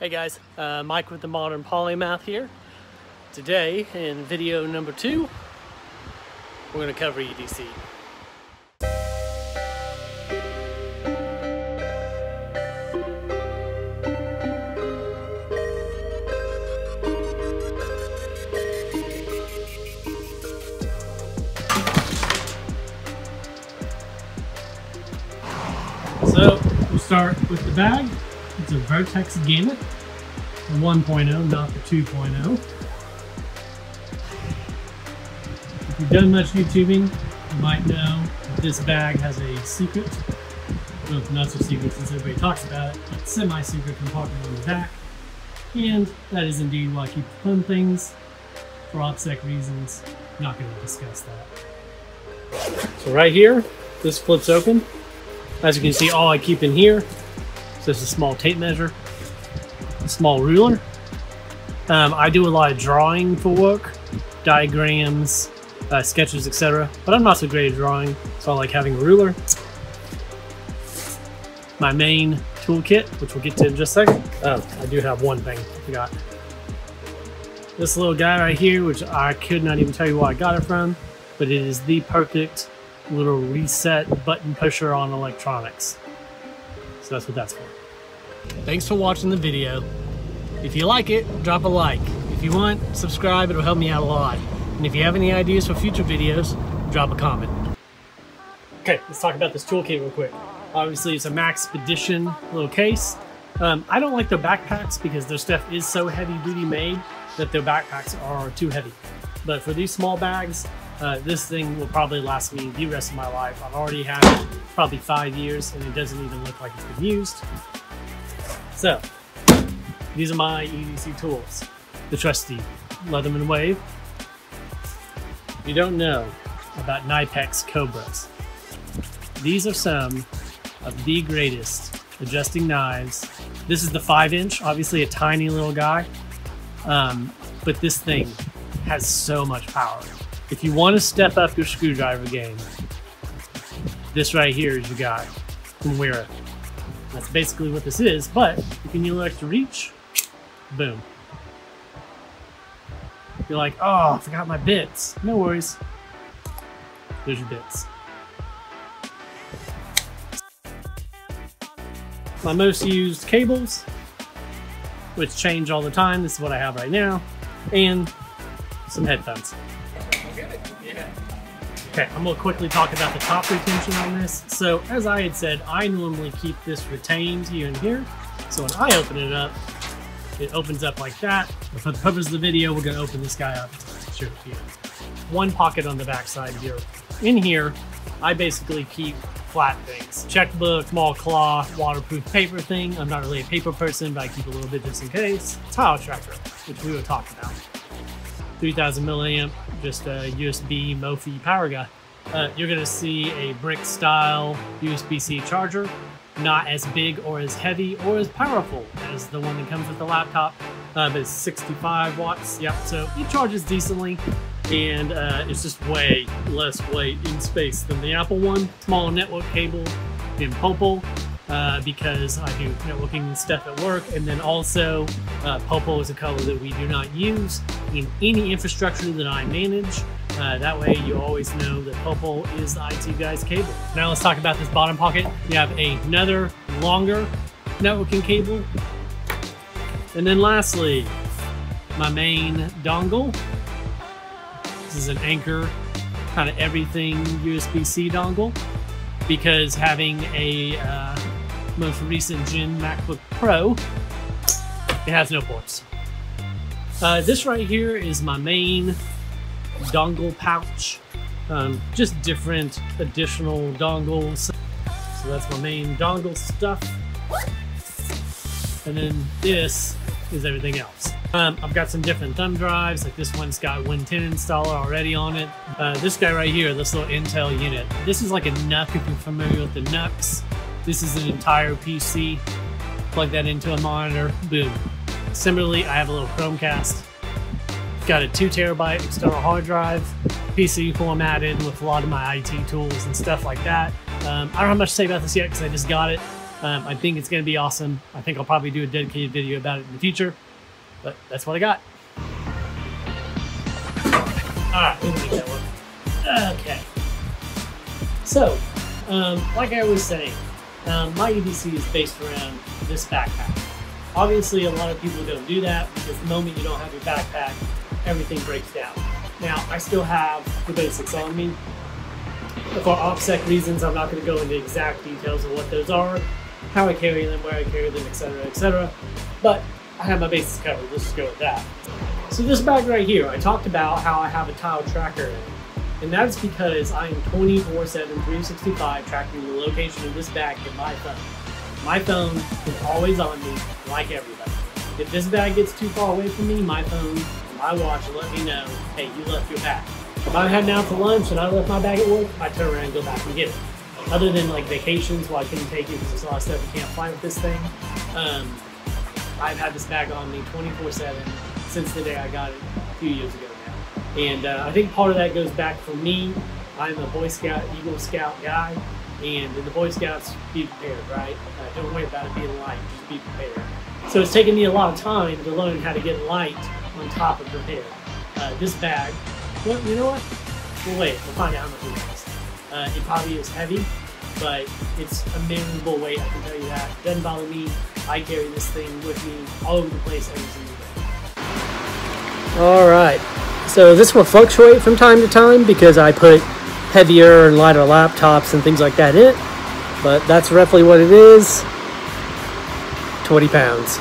Hey guys, uh, Mike with the Modern Polymath here. Today, in video number two, we're going to cover EDC. So, we'll start with the bag. It's a Vertx Gamut, the 1.0, not the 2.0. If you've done much YouTubing, you might know that this bag has a secret. Well, not so secret since everybody talks about it, but semi-secret compartment on the back. And that is indeed why I keep the fun things. For OPSEC reasons, not going to discuss that. So right here, this flips open. As you can see, all I keep in here so is a small tape measure, a small ruler. Um, I do a lot of drawing for work, diagrams, uh, sketches, etc. But I'm not so great at drawing, so I like having a ruler. My main toolkit, which we'll get to in just a second. Oh, I do have one thing I forgot. This little guy right here, which I could not even tell you where I got it from, but it is the perfect little reset button pusher on electronics. So that's what that's for. Thanks for watching the video. If you like it, drop a like. If you want, subscribe, it'll help me out a lot. And if you have any ideas for future videos, drop a comment. Okay, let's talk about this toolkit real quick. Obviously, it's a Maxpedition little case. Um, I don't like their backpacks because their stuff is so heavy duty made that their backpacks are too heavy. But for these small bags, uh, this thing will probably last me the rest of my life. I've already had it probably five years and it doesn't even look like it's been used. So, these are my EDC tools. The trusty Leatherman Wave. You don't know about Knipex Cobras, these are some of the greatest adjusting knives. This is the five inch, obviously a tiny little guy, um, but this thing has so much power. If you want to step up your screwdriver game, this right here is your guy from Wera. That's basically what this is, but if you an extra reach, boom. You're like, oh, I forgot my bits. No worries. There's your bits. My most used cables, which change all the time. This is what I have right now. And some headphones. Okay, I'm gonna quickly talk about the top retention on this. So as I had said, I normally keep this retained here and here. So when I open it up, it opens up like that. But for the purpose of the video, we're gonna open this guy up. One pocket on the back side here. In here, I basically keep flat things. Checkbook, small claw, waterproof paper thing. I'm not really a paper person, but I keep a little bit just in case. Tile tracker, which we were talking about. 3000 milliamp, just a USB Mophie power guy. Uh, you're gonna see a brick style USB-C charger, not as big or as heavy or as powerful as the one that comes with the laptop, uh, but it's 65 watts. Yep, so it charges decently and uh, it's just way less weight in space than the Apple one. Small network cable in Popol uh, because I do networking stuff at work. And then also, uh, Popol is a color that we do not use in any infrastructure that I manage. Uh, that way you always know that Popol is the IT guy's cable. Now let's talk about this bottom pocket. You have another longer networking cable. And then lastly, my main dongle. This is an Anker, kind of everything USB-C dongle because having a uh, most recent gen MacBook Pro, it has no ports. Uh, this right here is my main dongle pouch. Um, just different additional dongles. So that's my main dongle stuff. And then this is everything else. Um, I've got some different thumb drives, like this one's got Win 10 installer already on it. Uh, this guy right here, this little Intel unit, this is like a NUC if you're familiar with the NUCs. This is an entire PC. Plug that into a monitor, boom. Similarly, I have a little Chromecast. Got a two terabyte external hard drive, PC formatted with a lot of my IT tools and stuff like that. Um, I don't have much to say about this yet because I just got it. Um, I think it's going to be awesome. I think I'll probably do a dedicated video about it in the future, but that's what I got. All right, that one. Okay. So, um, like I was saying, um, my EDC is based around this backpack. Obviously, a lot of people don't do that because the moment you don't have your backpack, everything breaks down. Now, I still have the basics on me. For OPSEC reasons, I'm not going to go into exact details of what those are, how I carry them, where I carry them, etc., etc. But I have my bases covered. Let's just go with that. So this bag right here, I talked about how I have a tile tracker. And that's because I am 24-7, 365 tracking the location of this bag in my phone. My phone is always on me, like everybody. If this bag gets too far away from me, my phone, my watch let me know, hey, you left your bag. If I'm heading out to lunch and I left my bag at work, I turn around and go back and get it. Other than like vacations, where I couldn't take it because there's a lot of stuff you can't fly with this thing. Um, I've had this bag on me 24-7 since the day I got it a few years ago. And uh, I think part of that goes back for me. I'm a Boy Scout, Eagle Scout guy. And in the Boy Scouts, be prepared, right? Uh, don't worry about it being light, just be prepared. So it's taken me a lot of time to learn how to get light on top of prepared. Uh, this bag, well, you know what? We'll wait, we'll find out how much it weighs. Uh, it probably is heavy, but it's a manageable weight, I can tell you that. Doesn't bother me. I carry this thing with me all over the place every single day. All right, so this will fluctuate from time to time because I put heavier and lighter laptops and things like that in it. But that's roughly what it is. 20 pounds.